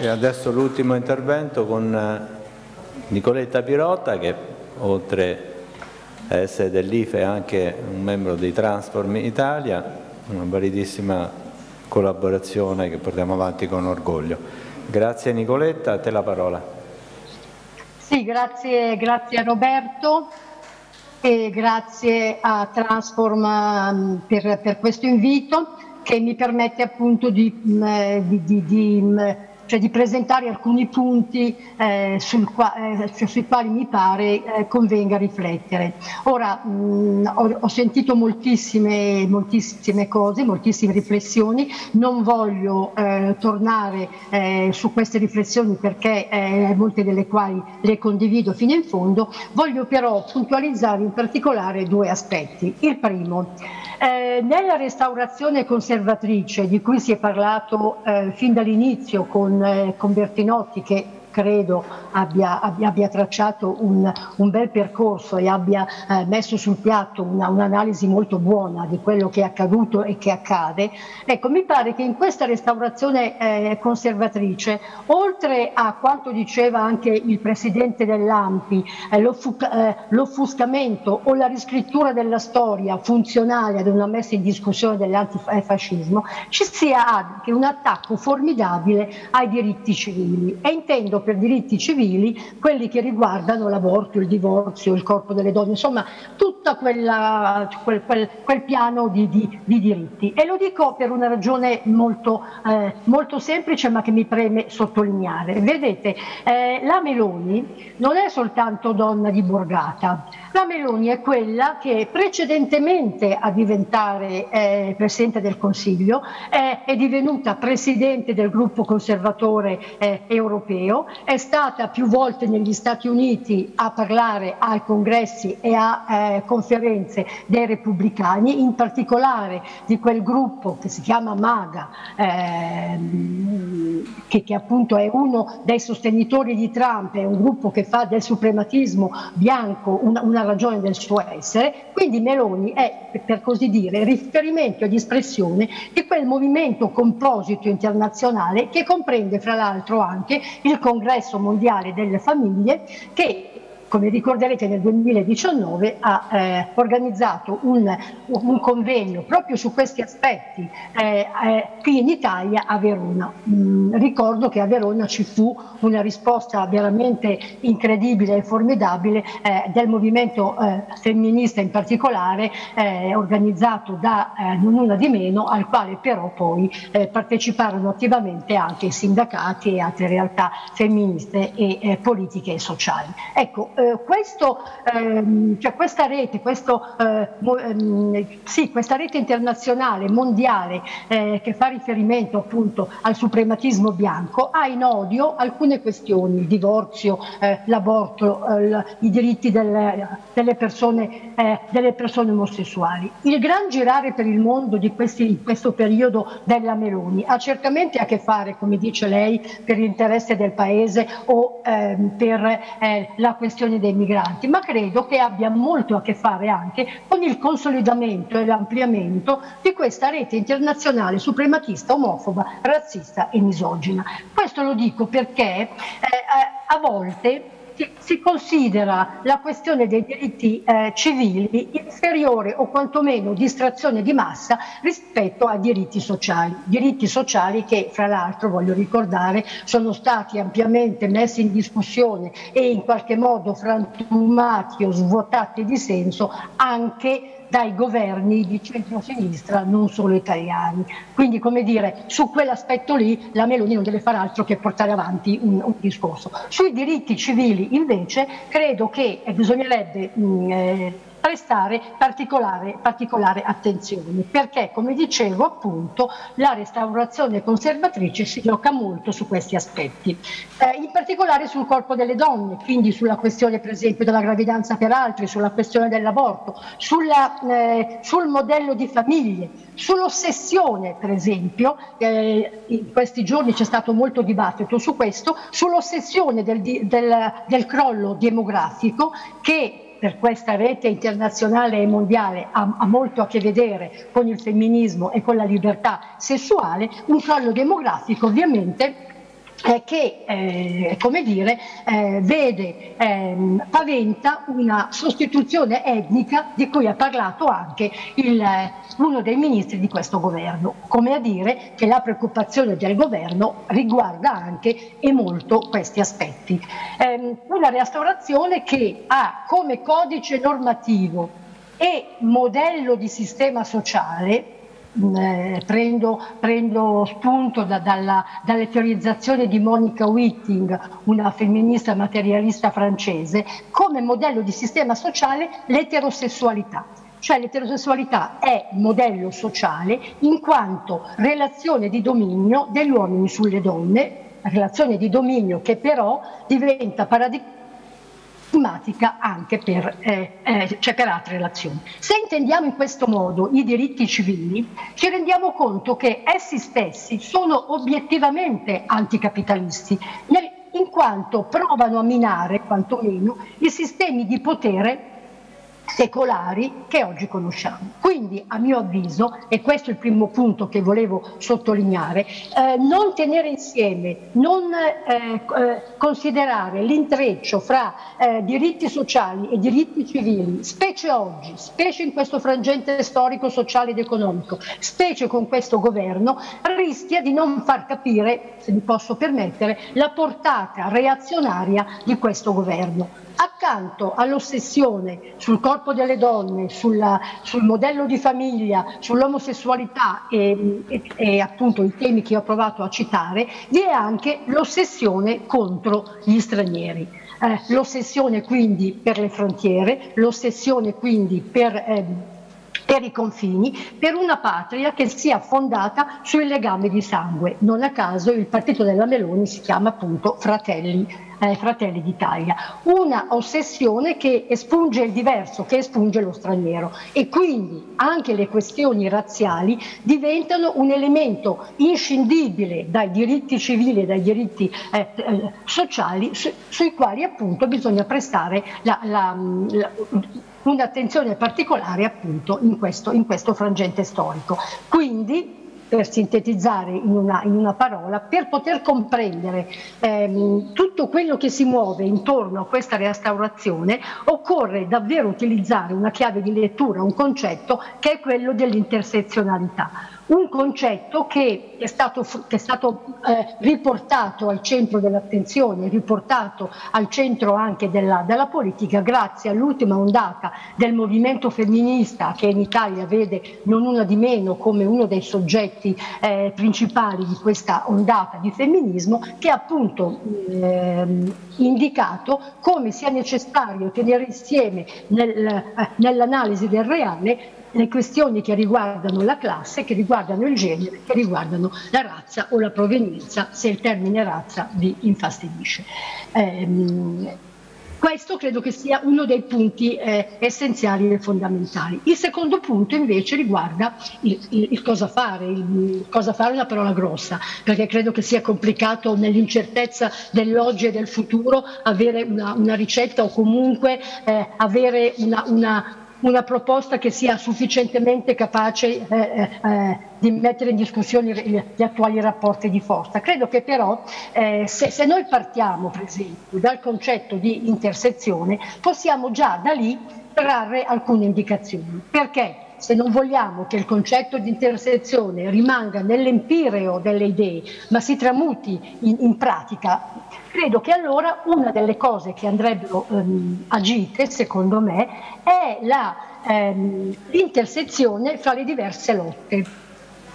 E adesso l'ultimo intervento con eh, Nicoletta Pirotta che oltre a essere dell'IFE è anche un membro di Transform Italia, una validissima collaborazione che portiamo avanti con orgoglio. Grazie Nicoletta, a te la parola. Sì, grazie, grazie a Roberto e grazie a Transform mm, per, per questo invito che mi permette appunto di, mm, eh, di, di, di mm, cioè di presentare alcuni punti eh, qua, eh, sui quali mi pare eh, convenga riflettere. Ora mh, ho, ho, sentito moltissime, moltissime, cose, moltissime riflessioni, non voglio eh, tornare eh, su queste riflessioni perché eh, molte delle quali le condivido fino in fondo, voglio però puntualizzare in particolare due aspetti. Il primo, nella restaurazione conservatrice di cui si è parlato fin dall'inizio con, eh, con Bertinotti che credo abbia, abbia, abbia tracciato un, un, bel percorso e abbia eh, messo sul piatto una, un'analisi molto buona di quello che è accaduto e che accade, ecco, mi pare che in questa restaurazione eh, conservatrice, oltre a quanto diceva anche il Presidente dell'AMPI, eh, eh, l'offuscamento o la riscrittura della storia funzionale ad una messa in discussione dell'antifascismo, ci sia anche un attacco formidabile ai diritti civili. E intendo per diritti civili quelli che riguardano l'aborto, il divorzio, il corpo delle donne, insomma tutto quel, quel, quel, piano di, di, di, diritti. E lo dico per una ragione molto, eh, molto semplice ma che mi preme sottolineare. Vedete, eh, la Meloni non è soltanto donna di borgata, la Meloni è quella che precedentemente a diventare eh, Presidente del Consiglio è, è, divenuta Presidente del gruppo conservatore eh, europeo, è stata più volte negli Stati Uniti a parlare ai congressi e a eh, conferenze dei repubblicani, in particolare di quel gruppo che si chiama MAGA, ehm, che, che appunto è uno dei sostenitori di Trump, è un gruppo che fa del suprematismo bianco una, una ragione del suo essere, quindi Meloni è per così dire riferimento ed espressione di quel movimento composito internazionale che comprende fra l'altro anche il Congresso mondiale delle famiglie che come ricorderete nel 2019 ha eh, organizzato un, un, convegno proprio su questi aspetti eh, eh, qui in Italia a Verona. Mm, ricordo che a Verona ci fu una risposta veramente incredibile e formidabile eh, del movimento eh, femminista in particolare eh, organizzato da non una di meno al quale però poi parteciparono attivamente anche i sindacati e altre realtà femministe e politiche e sociali. Ecco, eh, questo, ehm, cioè questa, rete, questo, eh, ehm, sì, questa rete internazionale, mondiale, eh, che fa riferimento appunto al suprematismo bianco, ha in odio alcune questioni, il divorzio, eh, l'aborto, eh, i diritti delle, delle, persone, eh, delle, persone, omosessuali. Il gran girare per il mondo di questi, questo periodo della Meloni ha certamente a che fare, come dice lei, per l'interesse del Paese o ehm, per la questione questione dei migranti, ma credo che abbia molto a che fare anche con il consolidamento e l'ampliamento di questa rete internazionale suprematista, omofoba, razzista e misogina. Questo lo dico perché eh, a volte si considera la questione dei diritti eh, civili inferiore o quantomeno distrazione di massa rispetto ai diritti sociali. Diritti sociali che, fra l'altro, voglio ricordare, sono stati ampiamente messi in discussione e in qualche modo frantumati o svuotati di senso anche dai governi di centro-sinistra, non solo italiani. Quindi, come dire, su quell'aspetto lì la Meloni non deve fare altro che portare avanti un, un discorso. Sui diritti civili, invece, credo che bisognerebbe mh, eh, prestare particolare, particolare, attenzione perché come dicevo appunto la restaurazione conservatrice si gioca molto su questi aspetti. Eh, in particolare sul corpo delle donne quindi sulla questione per esempio della gravidanza per altri sulla questione dell'aborto eh, sul modello di famiglie sull'ossessione per esempio eh, in questi giorni c'è stato molto dibattito su questo sull'ossessione del, del, del crollo demografico che per questa rete internazionale e mondiale ha, ha, molto a che vedere con il femminismo e con la libertà sessuale, un crollo demografico ovviamente eh, che eh, come dire, eh, vede, ehm, paventa una sostituzione etnica di cui ha parlato anche il, eh, uno dei ministri di questo governo, come a dire che la preoccupazione del governo riguarda anche e molto questi aspetti. Ehm, una restaurazione che ha come codice normativo e modello di sistema sociale eh, prendo, prendo, spunto da, dalla, dalle teorizzazioni di Monica Witting, una femminista materialista francese, come modello di sistema sociale l'eterosessualità. Cioè l'eterosessualità è modello sociale in quanto relazione di dominio degli uomini sulle donne, relazione di dominio che però diventa paradigmatica tematica anche per, eh, eh, cioè per altre relazioni. Se intendiamo in questo modo i diritti civili, ci rendiamo conto che essi stessi sono obiettivamente anticapitalisti, in quanto provano a minare, quantomeno, i sistemi di potere secolari che oggi conosciamo. Quindi, a mio avviso, e questo è il primo punto che volevo sottolineare, eh, non tenere insieme, non eh, eh, considerare l'intreccio fra eh, diritti sociali e diritti civili, specie oggi, specie in questo frangente storico, sociale ed economico, specie con questo governo, rischia di non far capire, se mi posso permettere, la portata reazionaria di questo governo accanto all'ossessione sul corpo delle donne, sulla, sul modello di famiglia, sull'omosessualità e, e, e, appunto i temi che ho provato a citare, vi è anche l'ossessione contro gli stranieri. Eh, l'ossessione quindi per le frontiere, l'ossessione quindi per... Eh, per i confini, per una patria che sia fondata sui legami di sangue. Non a caso il partito della Meloni si chiama appunto Fratelli eh, Fratelli d'Italia, una ossessione che espunge il diverso, che espunge lo straniero e quindi anche le questioni razziali diventano un elemento inscindibile dai diritti civili e dai diritti eh, eh, sociali su, sui quali appunto bisogna prestare la, la, la, un'attenzione particolare appunto in questo, in questo frangente storico. Quindi per sintetizzare in una, in una, parola, per poter comprendere ehm, tutto quello che si muove intorno a questa restaurazione, occorre davvero utilizzare una chiave di lettura, un concetto che è quello dell'intersezionalità un concetto che è stato, che è stato eh, riportato al centro dell'attenzione, riportato al centro anche della, della politica grazie all'ultima ondata del movimento femminista che in Italia vede non una di meno come uno dei soggetti eh, principali di questa ondata di femminismo che ha appunto eh, indicato come sia necessario tenere insieme nel, eh, nell'analisi del reale le questioni che riguardano la classe, che riguardano il genere, che riguardano la razza o la provenienza, se il termine razza vi infastidisce. Eh, questo credo che sia uno dei punti eh, essenziali e fondamentali. Il secondo punto invece riguarda il, il, il cosa fare, il, cosa fare è una parola grossa, perché credo che sia complicato nell'incertezza dell'oggi e del futuro avere una, una ricetta o comunque eh, avere una, una una proposta che sia sufficientemente capace eh, eh, eh, di mettere in discussione gli attuali rapporti di forza. Credo che però eh, se, se, noi partiamo per esempio dal concetto di intersezione possiamo già da lì trarre alcune indicazioni. Perché? Se non vogliamo che il concetto di intersezione rimanga nell'empireo delle idee, ma si tramuti in, in pratica, credo che allora una delle cose che andrebbero ehm, agite, secondo me, è ehm, l'intersezione fra le diverse lotte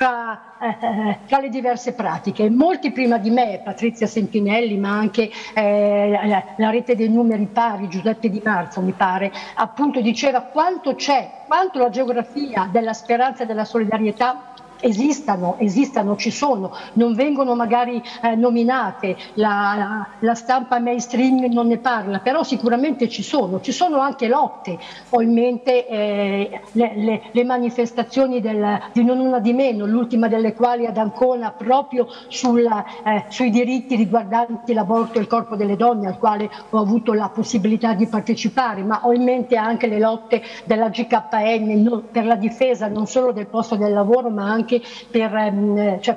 fra, eh, tra le diverse pratiche. Molti prima di me, Patrizia Sentinelli, ma anche eh, la rete dei numeri pari, Giuseppe Di Marzo mi pare, appunto diceva quanto c'è, quanto la geografia della speranza e della solidarietà esistano, esistano, ci sono, non vengono magari eh, nominate, la, la, stampa mainstream non ne parla, però sicuramente ci sono, ci sono anche lotte, ho in mente eh, le, le, le, manifestazioni del, di non una di meno, l'ultima delle quali ad Ancona proprio sulla, eh, sui diritti riguardanti l'aborto e il corpo delle donne al quale ho avuto la possibilità di partecipare, ma ho in mente anche le lotte della GKN per la difesa non solo del posto del lavoro ma anche anche per... Ehm, cioè,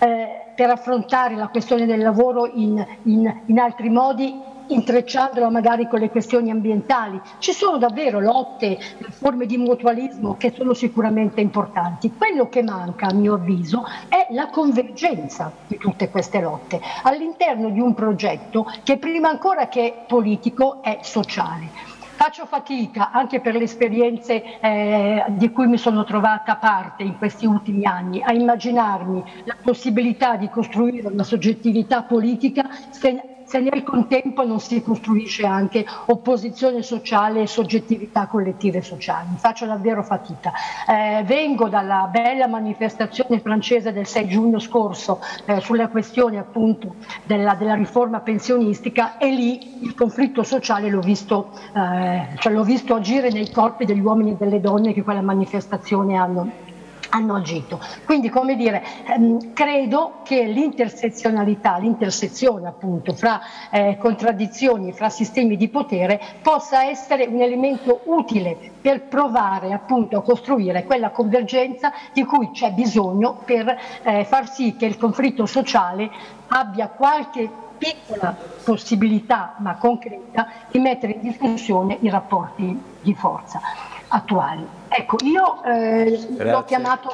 eh, per affrontare la questione del lavoro in, in, in altri modi intrecciandola magari con le questioni ambientali. Ci sono davvero lotte, forme di mutualismo che sono sicuramente importanti. Quello che manca, a mio avviso, è la convergenza di tutte queste lotte all'interno di un progetto che prima ancora che politico è sociale. Faccio fatica anche per le esperienze eh, di cui mi sono trovata parte in questi ultimi anni a immaginarmi la possibilità di costruire una soggettività politica se se nel contempo non si costruisce anche opposizione sociale e soggettività collettive sociali. Faccio davvero fatica. Eh, vengo dalla bella manifestazione francese del 6 giugno scorso eh, sulla questione appunto della, della, riforma pensionistica e lì il conflitto sociale l'ho visto, eh, cioè visto agire nei corpi degli uomini e delle donne che quella manifestazione hanno hanno agito. Quindi, come dire, ehm, credo che l'intersezionalità, l'intersezione appunto fra eh, contraddizioni, fra sistemi di potere possa essere un elemento utile per provare appunto a costruire quella convergenza di cui c'è bisogno per eh, far sì che il conflitto sociale abbia qualche piccola possibilità, ma concreta, di mettere in discussione i rapporti di forza attuali. Ecco, io eh, l'ho chiamato,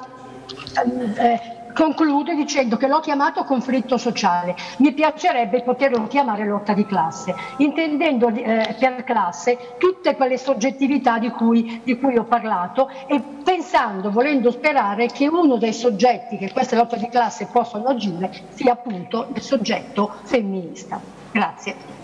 eh, concludo dicendo che l'ho chiamato conflitto sociale, mi piacerebbe poterlo chiamare lotta di classe, intendendo eh, per classe tutte quelle soggettività di cui, di cui ho parlato e pensando, volendo sperare che uno dei soggetti che queste lotte di classe possono agire sia appunto il soggetto femminista. Grazie.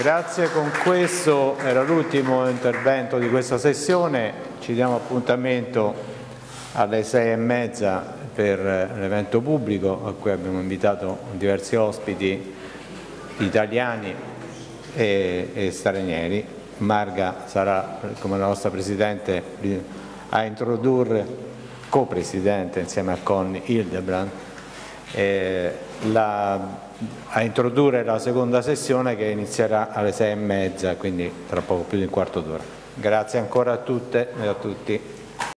Grazie, con questo era l'ultimo intervento di questa sessione, ci diamo appuntamento alle sei e mezza per l'evento pubblico a cui abbiamo invitato diversi ospiti italiani e, e stranieri. Marga sarà come la nostra Presidente a introdurre, co-Presidente insieme a Conny Hildebrand, eh, la a introdurre la seconda sessione che inizierà alle sei e mezza, quindi tra poco più di un quarto d'ora. Grazie ancora a tutte e a tutti.